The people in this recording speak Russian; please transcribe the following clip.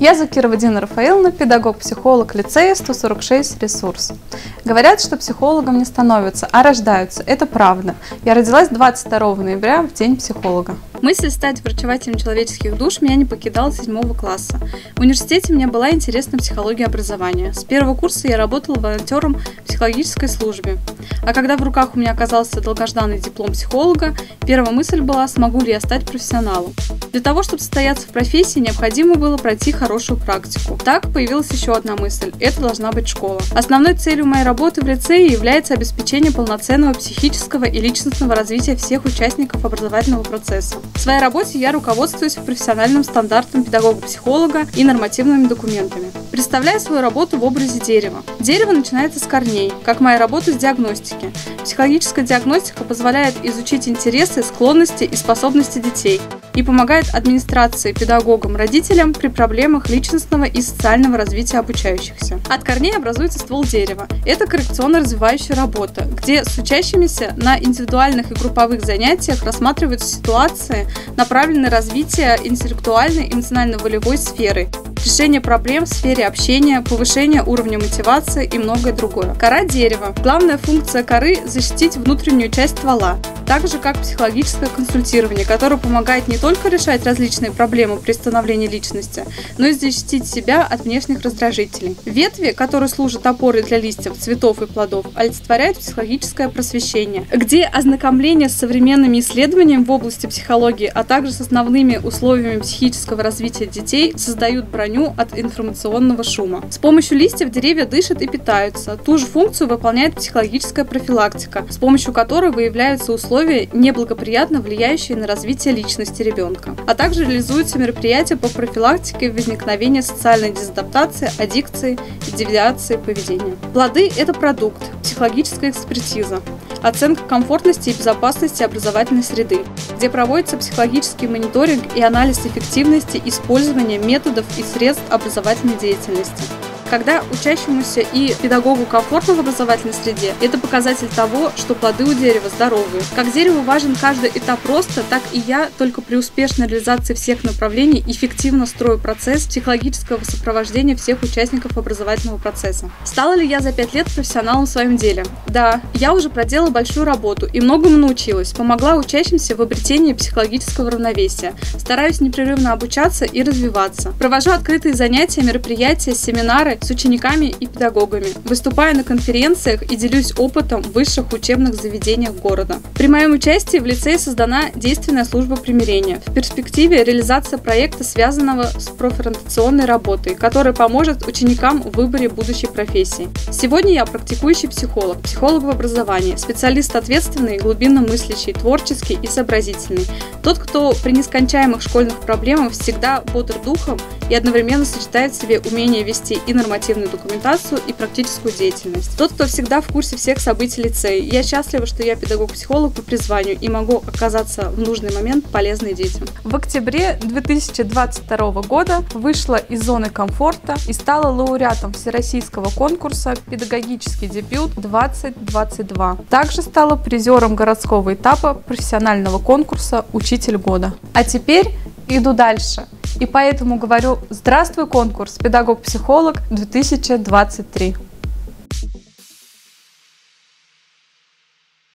Я Закирова Дина Рафаиловна, педагог-психолог лицея 146 «Ресурс». Говорят, что психологом не становятся, а рождаются. Это правда. Я родилась 22 ноября, в День психолога. Мысль стать врачевателем человеческих душ меня не покидала с седьмого класса. В университете мне была интересна психология образования. С первого курса я работала волонтером в психологической службе. А когда в руках у меня оказался долгожданный диплом психолога, первая мысль была, смогу ли я стать профессионалом. Для того, чтобы состояться в профессии, необходимо было пройти хорошую практику. Так появилась еще одна мысль – это должна быть школа. Основной целью моей работы в лицее является обеспечение полноценного психического и личностного развития всех участников образовательного процесса. В своей работе я руководствуюсь профессиональным стандартом педагога-психолога и нормативными документами. Представляю свою работу в образе дерева. Дерево начинается с корней, как моя работа с диагностики. Психологическая диагностика позволяет изучить интересы, склонности и способности детей и помогает администрации, педагогам, родителям при проблемах личностного и социального развития обучающихся. От корней образуется ствол дерева. Это коррекционно-развивающая работа, где с учащимися на индивидуальных и групповых занятиях рассматриваются ситуации, направленные на развитие интеллектуальной эмоционально-волевой сферы, решение проблем в сфере общения, повышение уровня мотивации и многое другое. Кора дерева. Главная функция коры – защитить внутреннюю часть ствола, так же как психологическое консультирование, которое помогает не только решать различные проблемы при становлении личности, но и защитить себя от внешних раздражителей. Ветви, которые служат опорой для листьев, цветов и плодов, олицетворяют психологическое просвещение, где ознакомление с современными исследованиями в области психологии, а также с основными условиями психического развития детей создают броню от информационного шума. С помощью листьев деревья дышат и питаются. Ту же функцию выполняет психологическая профилактика, с помощью которой выявляются условия, неблагоприятно влияющие на развитие личности ребенка. А также реализуются мероприятия по профилактике возникновения социальной дезадаптации, аддикции и девиации поведения. Плоды – это продукт, психологическая экспертиза, оценка комфортности и безопасности образовательной среды, где проводится психологический мониторинг и анализ эффективности использования методов и средств образовательной деятельности. Когда учащемуся и педагогу комфортно в образовательной среде, это показатель того, что плоды у дерева здоровые. Как дереву важен каждый этап роста, так и я только при успешной реализации всех направлений эффективно строю процесс психологического сопровождения всех участников образовательного процесса. Стала ли я за пять лет профессионалом в своем деле? Да, я уже проделала большую работу и многому научилась, помогла учащимся в обретении психологического равновесия. Стараюсь непрерывно обучаться и развиваться. Провожу открытые занятия, мероприятия, семинары, с учениками и педагогами, выступаю на конференциях и делюсь опытом в высших учебных заведениях города. При моем участии в лицее создана действенная служба примирения. В перспективе реализация проекта, связанного с профориентационной работой, которая поможет ученикам в выборе будущей профессии. Сегодня я практикующий психолог, психолог в образовании, специалист ответственный, глубинно мыслящий, творческий и сообразительный. Тот, кто при нескончаемых школьных проблемах всегда бодр духом и одновременно сочетает в себе умение вести и нормативную документацию, и практическую деятельность. Тот, кто всегда в курсе всех событий лицея. Я счастлива, что я педагог-психолог по призванию и могу оказаться в нужный момент полезной детям. В октябре 2022 года вышла из зоны комфорта и стала лауреатом Всероссийского конкурса «Педагогический дебют 2022». Также стала призером городского этапа профессионального конкурса «Учитель года». А теперь иду дальше – и поэтому говорю «Здравствуй, конкурс! Педагог-психолог 2023».